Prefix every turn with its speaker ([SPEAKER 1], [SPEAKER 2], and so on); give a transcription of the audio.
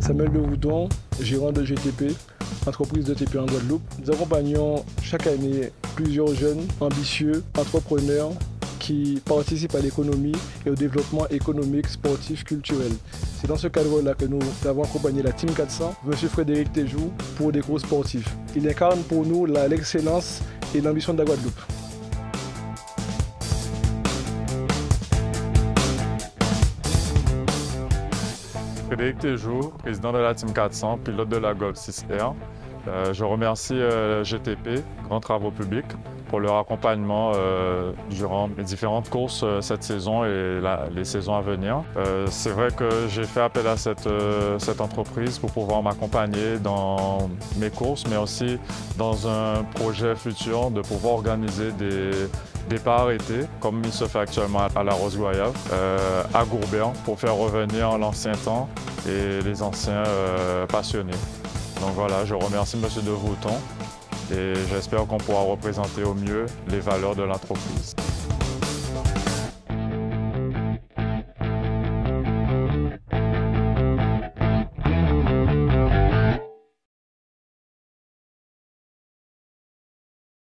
[SPEAKER 1] Samuel de Vouton, gérant de GTP, entreprise de TP en Guadeloupe. Nous accompagnons chaque année plusieurs jeunes ambitieux, entrepreneurs qui participent à l'économie et au développement économique, sportif, culturel. C'est dans ce cadre-là que nous avons accompagné la Team 400, M. Frédéric Téjou, pour des cours sportifs. Il incarne pour nous l'excellence et l'ambition de la Guadeloupe.
[SPEAKER 2] Frédéric Téjou, président de la Team 400, pilote de la Golf 6R. Euh, je remercie euh, GTP, Grands Travaux Publics, pour leur accompagnement euh, durant mes différentes courses cette saison et les saisons à venir. C'est vrai que j'ai fait appel à cette, entreprise pour pouvoir m'accompagner dans mes courses, mais aussi dans un projet futur de pouvoir organiser des départs été, comme il se fait actuellement à la Rose-Goyave, à Gourbert, pour faire revenir l'ancien temps et les anciens passionnés. Donc voilà, je remercie M. De Vouton et j'espère qu'on pourra représenter au mieux les valeurs de l'entreprise.